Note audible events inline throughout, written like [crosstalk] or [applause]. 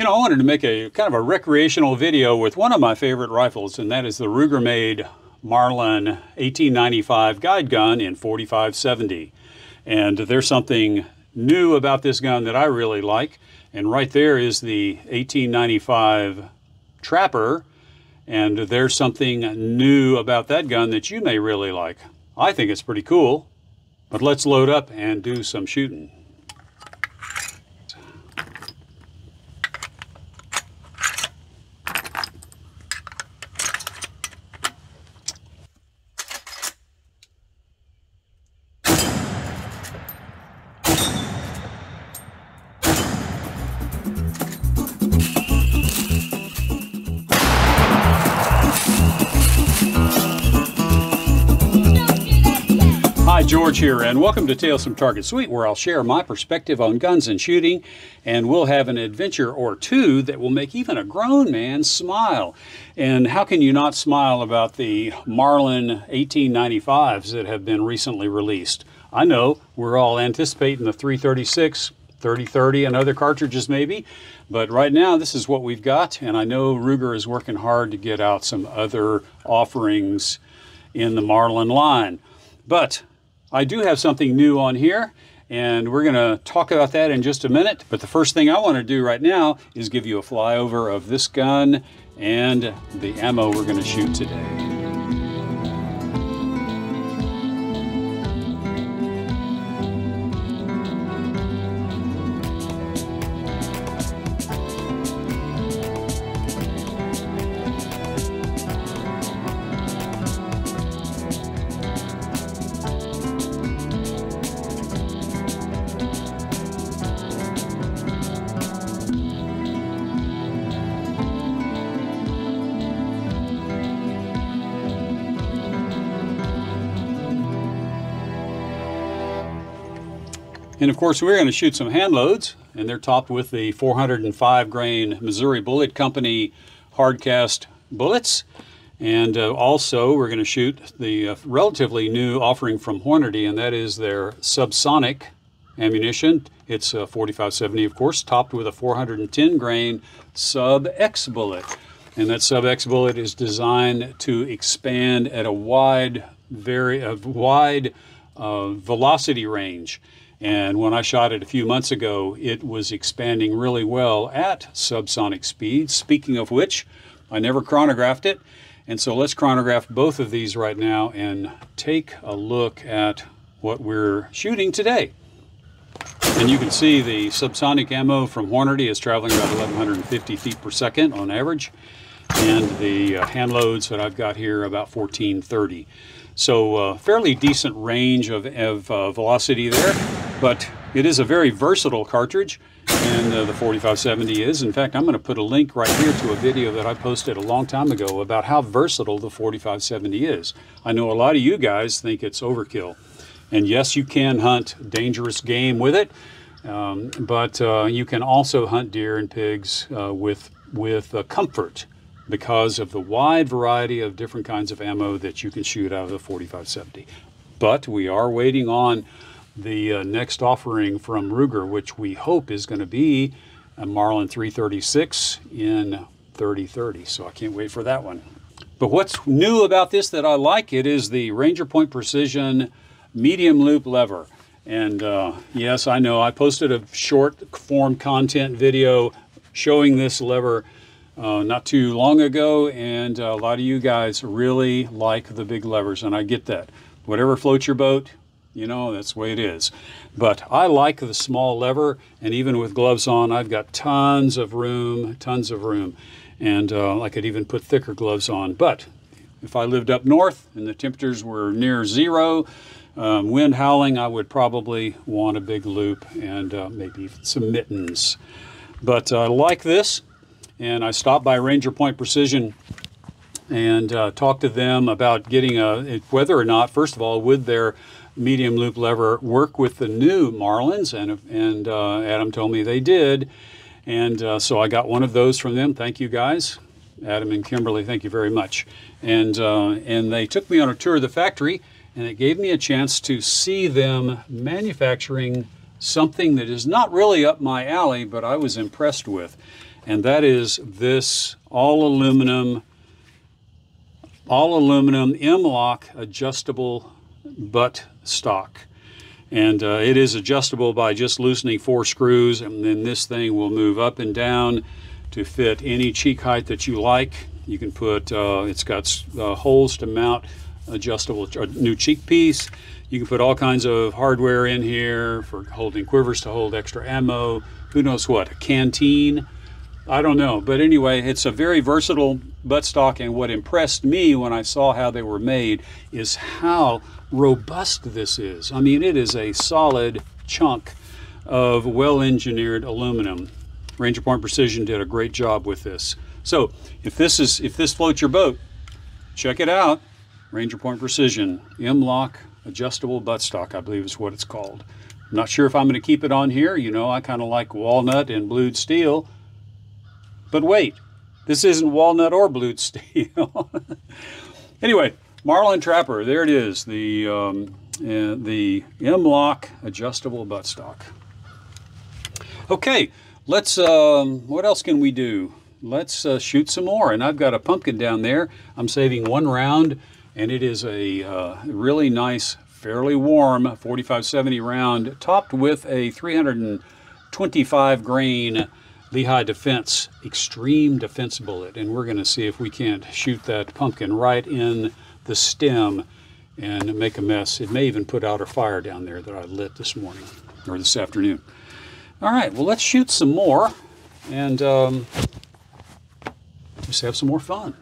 You know, I wanted to make a kind of a recreational video with one of my favorite rifles, and that is the Ruger made Marlin 1895 guide gun in 4570. And there's something new about this gun that I really like. And right there is the 1895 Trapper. And there's something new about that gun that you may really like. I think it's pretty cool. But let's load up and do some shooting. George here, and welcome to Tales from Target Suite, where I'll share my perspective on guns and shooting, and we'll have an adventure or two that will make even a grown man smile. And how can you not smile about the Marlin 1895s that have been recently released? I know we're all anticipating the 336, 3030, and other cartridges maybe, but right now this is what we've got, and I know Ruger is working hard to get out some other offerings in the Marlin line. But I do have something new on here and we're going to talk about that in just a minute. But the first thing I want to do right now is give you a flyover of this gun and the ammo we're going to shoot today. And of course, we're going to shoot some hand loads, and they're topped with the 405 grain Missouri Bullet Company hardcast bullets. And uh, also, we're going to shoot the uh, relatively new offering from Hornady, and that is their subsonic ammunition. It's a 4570, of course, topped with a 410 grain Sub X bullet. And that Sub X bullet is designed to expand at a wide, very a wide uh, velocity range. And when I shot it a few months ago, it was expanding really well at subsonic speeds. Speaking of which, I never chronographed it. And so let's chronograph both of these right now and take a look at what we're shooting today. And you can see the subsonic ammo from Hornady is traveling about 1150 feet per second on average. And the uh, hand loads that I've got here about 1430. So uh, fairly decent range of, of uh, velocity there, but it is a very versatile cartridge and uh, the 4570 is. In fact, I'm going to put a link right here to a video that I posted a long time ago about how versatile the 4570 is. I know a lot of you guys think it's overkill. And yes, you can hunt dangerous game with it, um, but uh, you can also hunt deer and pigs uh, with, with uh, comfort because of the wide variety of different kinds of ammo that you can shoot out of the 4570. But we are waiting on the uh, next offering from Ruger, which we hope is going to be a Marlin 336 in 3030. So I can't wait for that one. But what's new about this that I like, it is the Ranger Point Precision medium loop lever. And uh, yes, I know I posted a short form content video showing this lever uh, not too long ago, and uh, a lot of you guys really like the big levers, and I get that. Whatever floats your boat, you know, that's the way it is. But I like the small lever, and even with gloves on, I've got tons of room, tons of room. And uh, I could even put thicker gloves on. But if I lived up north and the temperatures were near zero, um, wind howling, I would probably want a big loop and uh, maybe some mittens. But I like this and I stopped by Ranger Point Precision and uh, talked to them about getting a whether or not, first of all, would their medium loop lever work with the new Marlins, and and uh, Adam told me they did, and uh, so I got one of those from them. Thank you guys, Adam and Kimberly. Thank you very much, and uh, and they took me on a tour of the factory, and it gave me a chance to see them manufacturing something that is not really up my alley, but I was impressed with. And that is this all aluminum, all aluminum M-LOK adjustable butt stock. And uh, it is adjustable by just loosening four screws and then this thing will move up and down to fit any cheek height that you like. You can put, uh, it's got uh, holes to mount adjustable new cheek piece. You can put all kinds of hardware in here for holding quivers to hold extra ammo. Who knows what? A canteen? I don't know. But anyway, it's a very versatile buttstock. And what impressed me when I saw how they were made is how robust this is. I mean, it is a solid chunk of well engineered aluminum. Ranger Point Precision did a great job with this. So if this is if this floats your boat, check it out. Ranger Point Precision M-LOK adjustable buttstock, I believe is what it's called. I'm not sure if I'm going to keep it on here. You know, I kind of like walnut and blued steel. But wait, this isn't walnut or blued [laughs] steel. anyway, Marlin Trapper, there it is, the, um, uh, the M-LOK adjustable buttstock. Okay, let's, um, what else can we do? Let's uh, shoot some more. And I've got a pumpkin down there. I'm saving one round and it is a uh, really nice, fairly warm 4570 round, topped with a 325 grain Lehigh Defense Extreme Defense bullet. And we're going to see if we can't shoot that pumpkin right in the stem and make a mess. It may even put out a fire down there that I lit this morning or this afternoon. All right, well, let's shoot some more and um, just have some more fun.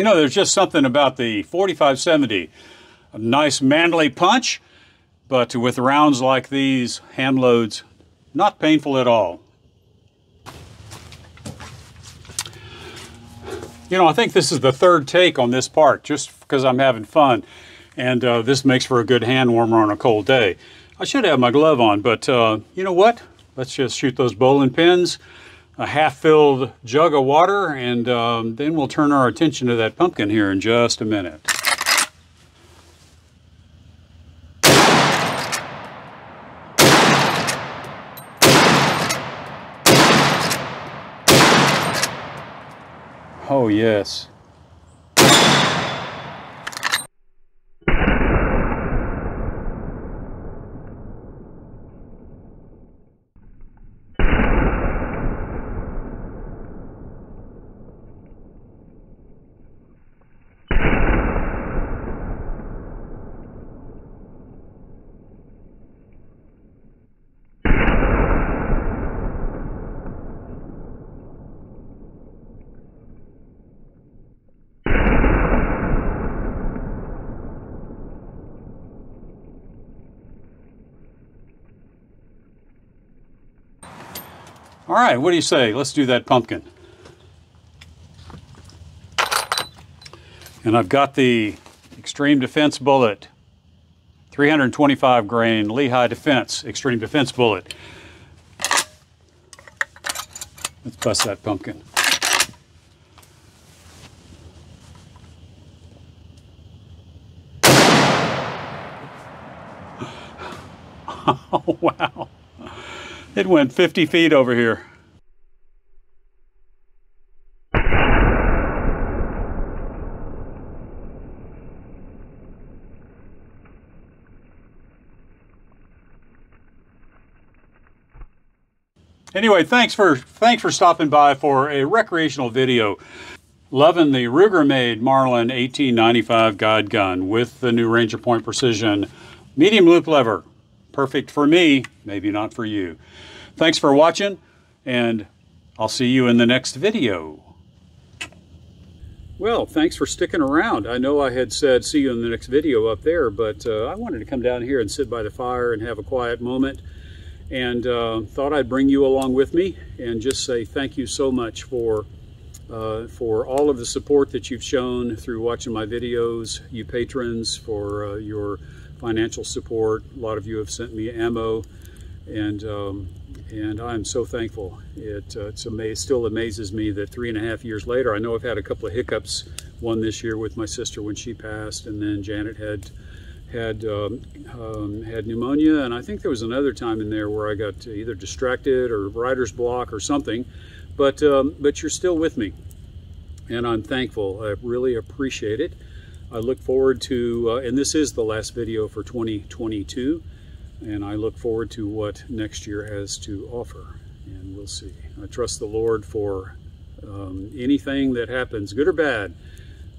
You know, there's just something about the 4570, a nice manly punch, but with rounds like these, hand loads, not painful at all. You know, I think this is the third take on this part, just because I'm having fun. And uh, this makes for a good hand warmer on a cold day. I should have my glove on, but uh, you know what? Let's just shoot those bowling pins a half-filled jug of water, and um, then we'll turn our attention to that pumpkin here in just a minute. Oh yes. All right, what do you say? Let's do that pumpkin. And I've got the Extreme Defense Bullet, 325 grain Lehigh Defense Extreme Defense Bullet. Let's bust that pumpkin. [laughs] oh, wow. It went 50 feet over here. Anyway, thanks for thanks for stopping by for a recreational video. Loving the Ruger-made Marlin 1895 guide gun with the new Ranger Point Precision medium loop lever. Perfect for me, maybe not for you. Thanks for watching, and I'll see you in the next video. Well, thanks for sticking around. I know I had said see you in the next video up there, but uh, I wanted to come down here and sit by the fire and have a quiet moment and uh, thought I'd bring you along with me and just say thank you so much for uh, for all of the support that you've shown through watching my videos, you patrons, for uh, your financial support. A lot of you have sent me ammo, and um, and I'm so thankful. It uh, it's ama still amazes me that three and a half years later, I know I've had a couple of hiccups. One this year with my sister when she passed, and then Janet had had um, um, had pneumonia, and I think there was another time in there where I got either distracted or writer's block or something. But um, but you're still with me, and I'm thankful. I really appreciate it. I look forward to, uh, and this is the last video for 2022, and I look forward to what next year has to offer, and we'll see. I trust the Lord for um, anything that happens, good or bad.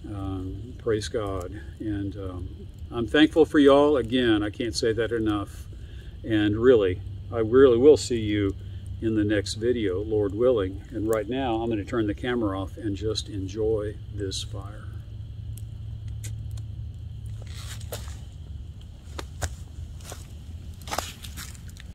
Um, praise God, and um, I'm thankful for y'all. Again, I can't say that enough. And really, I really will see you in the next video, Lord willing. And right now, I'm going to turn the camera off and just enjoy this fire.